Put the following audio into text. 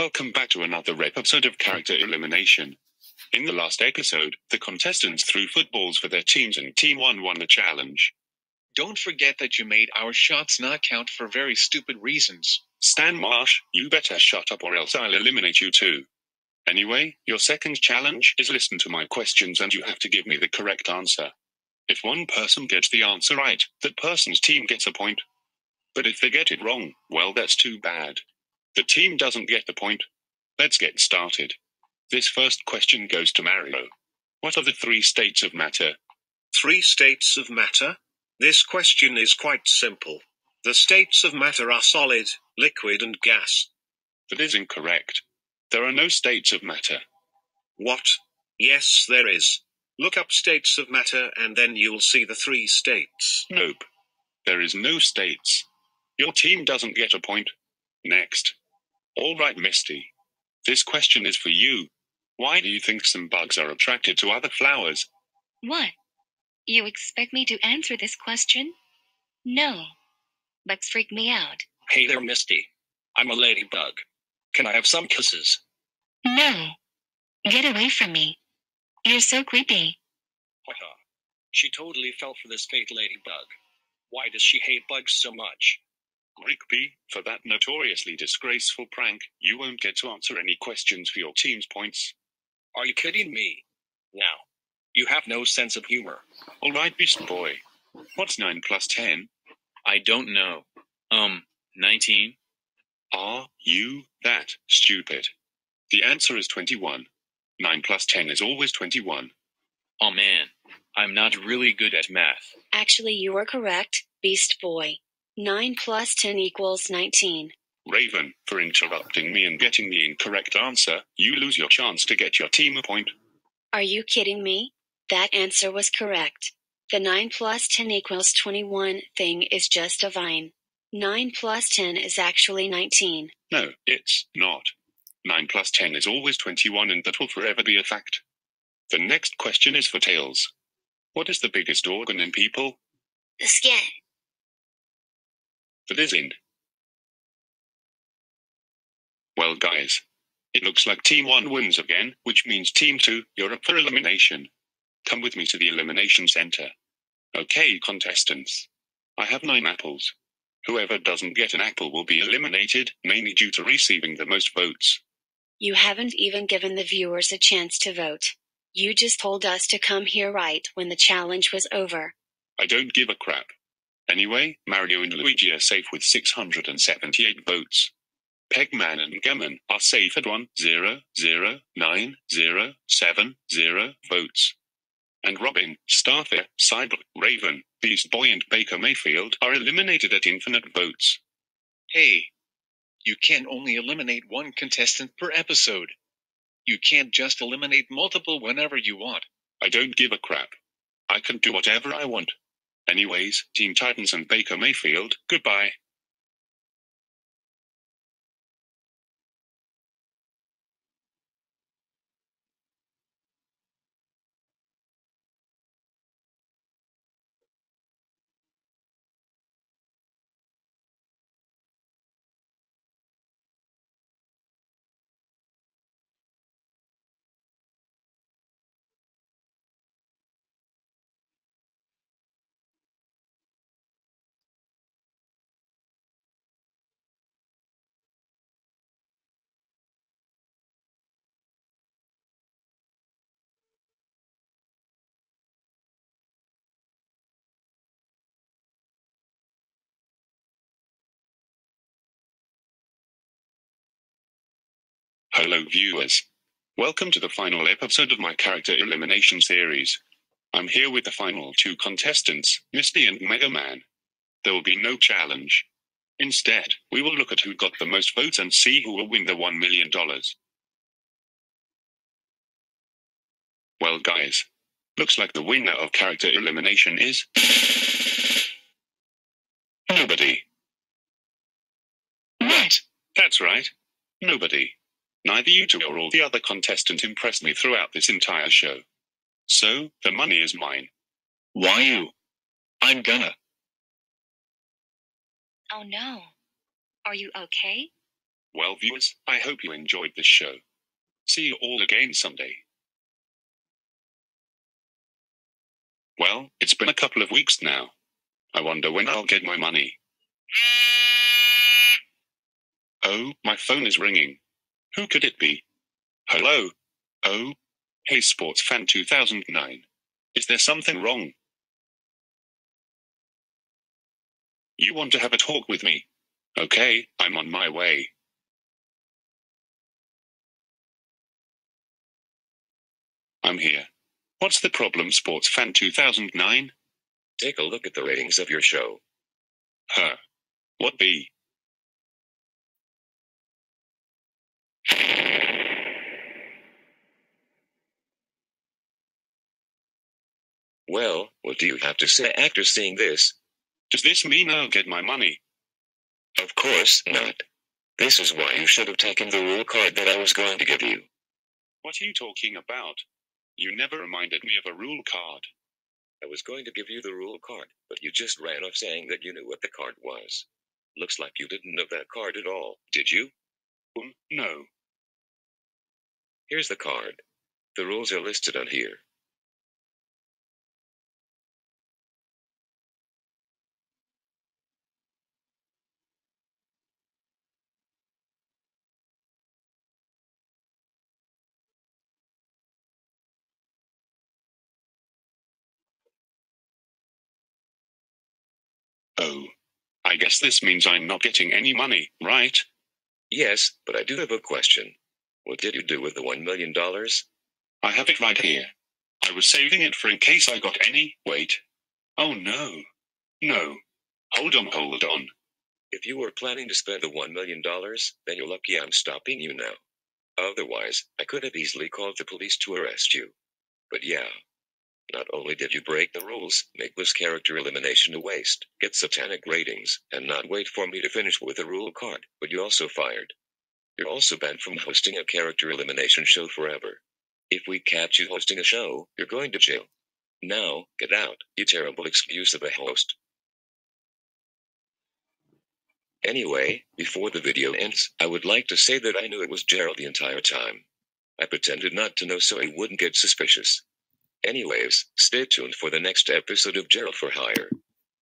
Welcome back to another episode of Character Elimination. In the last episode, the contestants threw footballs for their teams and Team 1 won the challenge. Don't forget that you made our shots not count for very stupid reasons. Stan Marsh, you better shut up or else I'll eliminate you too. Anyway, your second challenge is listen to my questions and you have to give me the correct answer. If one person gets the answer right, that person's team gets a point. But if they get it wrong, well, that's too bad. The team doesn't get the point. Let's get started. This first question goes to Mario. What are the three states of matter? Three states of matter? This question is quite simple. The states of matter are solid, liquid, and gas. That is incorrect. There are no states of matter. What? Yes, there is. Look up states of matter and then you'll see the three states. Nope. There is no states. Your team doesn't get a point. Next. All right, Misty. This question is for you. Why do you think some bugs are attracted to other flowers? What? You expect me to answer this question? No. Bugs freak me out. Hey there, Misty. I'm a ladybug. Can I have some kisses? No. Get away from me. You're so creepy. Haha. She totally fell for this fake ladybug. Why does she hate bugs so much? Rigby, for that notoriously disgraceful prank, you won't get to answer any questions for your team's points. Are you kidding me? Now, you have no sense of humor. All right, Beast Boy. What's 9 plus 10? I don't know. Um, 19? Are you that stupid? The answer is 21. 9 plus 10 is always 21. Oh man, I'm not really good at math. Actually, you are correct, Beast Boy. 9 plus 10 equals 19. Raven, for interrupting me and getting the incorrect answer, you lose your chance to get your team a point. Are you kidding me? That answer was correct. The 9 plus 10 equals 21 thing is just a vine. 9 plus 10 is actually 19. No, it's not. 9 plus 10 is always 21 and that will forever be a fact. The next question is for Tails. What is the biggest organ in people? The skin. That is in. Well, guys, it looks like Team 1 wins again, which means Team 2, you're up for elimination. Come with me to the elimination center. Okay, contestants. I have nine apples. Whoever doesn't get an apple will be eliminated, mainly due to receiving the most votes. You haven't even given the viewers a chance to vote. You just told us to come here right when the challenge was over. I don't give a crap. Anyway, Mario and Luigi are safe with 678 votes. Pegman and Gammon are safe at 1, 0, 0, 9, 0, 7, 0 votes. And Robin, Starfire, Cyborg, Raven, Beast Boy, and Baker Mayfield are eliminated at infinite votes. Hey, you can only eliminate one contestant per episode. You can't just eliminate multiple whenever you want. I don't give a crap. I can do whatever I want. Anyways, Team Titans and Baker Mayfield, goodbye. Hello, viewers. Welcome to the final episode of my character elimination series. I'm here with the final two contestants, Misty and Mega Man. There will be no challenge. Instead, we will look at who got the most votes and see who will win the $1 million. Well, guys, looks like the winner of character elimination is. Nobody. What? That's right. Nobody. Neither you two or all the other contestant impressed me throughout this entire show. So, the money is mine. Why you? I'm gonna. Oh no. Are you okay? Well, viewers, I hope you enjoyed this show. See you all again someday. Well, it's been a couple of weeks now. I wonder when I'll get my money. Oh, my phone is ringing. Who could it be? Hello? Oh? Hey, Sports Fan 2009. Is there something wrong? You want to have a talk with me? Okay, I'm on my way. I'm here. What's the problem, Sports Fan 2009? Take a look at the ratings of your show. Huh. What be? Well, what do you have to say after seeing this? Does this mean I'll get my money? Of course not. This is why you should have taken the rule card that I was going to give you. What are you talking about? You never reminded me of a rule card. I was going to give you the rule card, but you just ran off saying that you knew what the card was. Looks like you didn't know that card at all, did you? Um, no. Here's the card. The rules are listed on here. Oh. I guess this means I'm not getting any money, right? Yes, but I do have a question. What did you do with the $1 million? I have it right here. I was saving it for in case I got any. Wait. Oh no. No. Hold on, hold on. If you were planning to spend the $1 million, then you're lucky I'm stopping you now. Otherwise, I could have easily called the police to arrest you. But yeah. Not only did you break the rules, make this character elimination a waste, get satanic ratings, and not wait for me to finish with a rule card, but you also fired. You're also banned from hosting a character elimination show forever. If we catch you hosting a show, you're going to jail. Now, get out, you terrible excuse of a host. Anyway, before the video ends, I would like to say that I knew it was Gerald the entire time. I pretended not to know so he wouldn't get suspicious. Anyways, stay tuned for the next episode of Gerald for Hire.